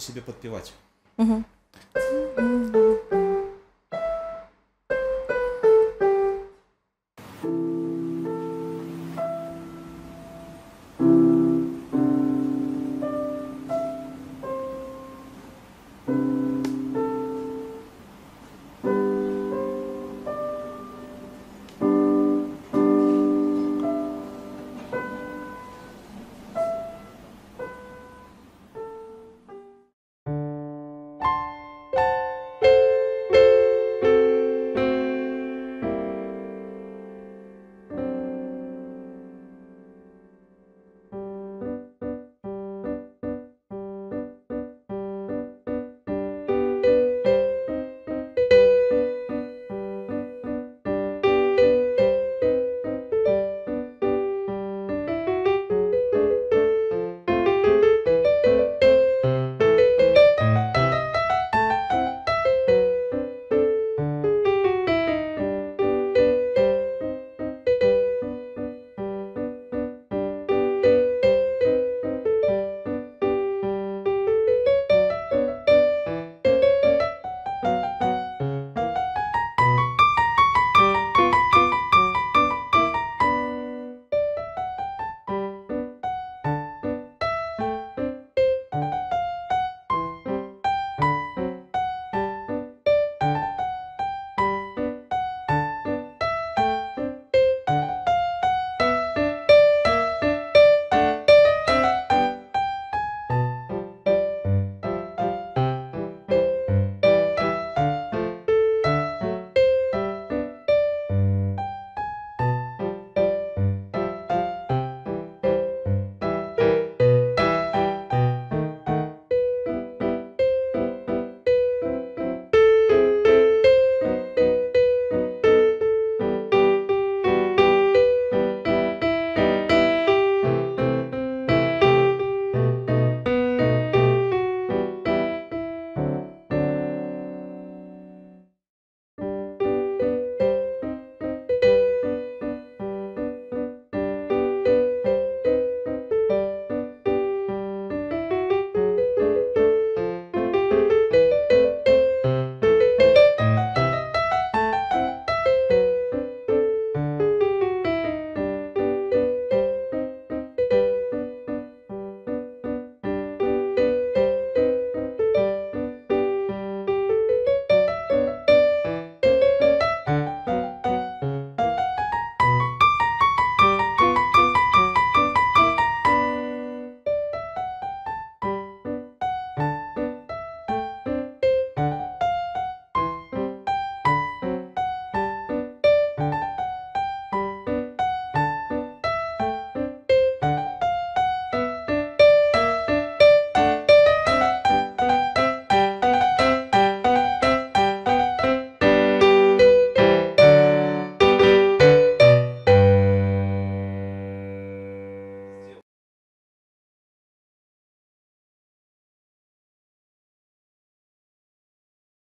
себе подпевать. Угу.